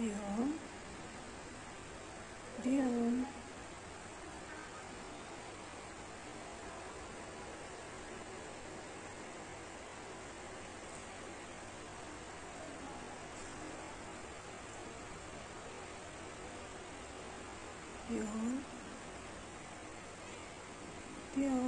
有，有，有，有。